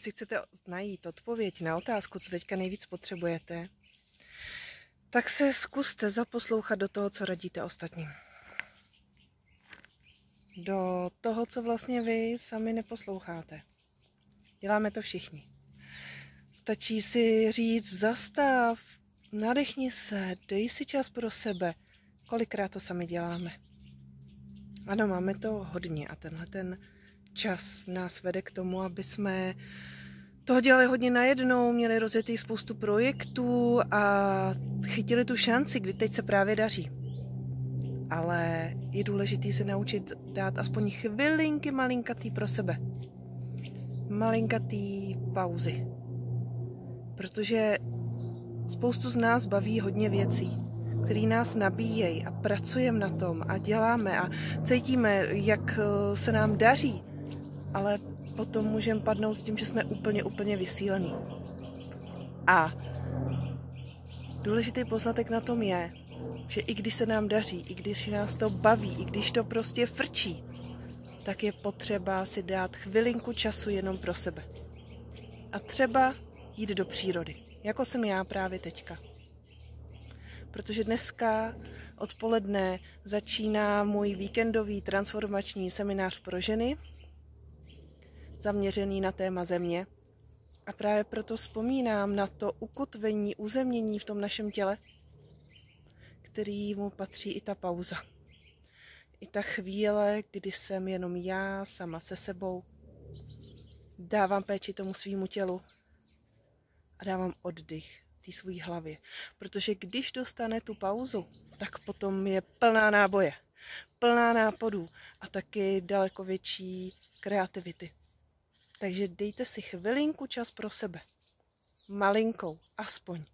Jestli chcete najít odpověď na otázku, co teďka nejvíc potřebujete, tak se zkuste zaposlouchat do toho, co radíte ostatním. Do toho, co vlastně vy sami neposloucháte. Děláme to všichni. Stačí si říct zastav, nadechni se, dej si čas pro sebe. Kolikrát to sami děláme. Ano, máme to hodně a tenhle ten čas nás vede k tomu, aby jsme toho dělali hodně najednou, měli rozjetý spoustu projektů a chytili tu šanci, kdy teď se právě daří. Ale je důležité se naučit dát aspoň chvilinky malinkatý pro sebe. Malinkatý pauzy. Protože spoustu z nás baví hodně věcí, které nás nabíjejí a pracujeme na tom a děláme a cítíme, jak eh, se nám daří ale potom můžeme padnout s tím, že jsme úplně, úplně vysílení. A důležitý poznatek na tom je, že i když se nám daří, i když nás to baví, i když to prostě frčí, tak je potřeba si dát chvilinku času jenom pro sebe. A třeba jít do přírody, jako jsem já právě teďka. Protože dneska odpoledne začíná můj víkendový transformační seminář pro ženy, zaměřený na téma země. A právě proto vzpomínám na to ukotvení, uzemnění v tom našem těle, který mu patří i ta pauza. I ta chvíle, kdy jsem jenom já sama se sebou, dávám péči tomu svýmu tělu a dávám oddych té své hlavě. Protože když dostane tu pauzu, tak potom je plná náboje, plná nápadů a taky daleko větší kreativity. Takže dejte si chvilinku čas pro sebe. Malinkou, aspoň.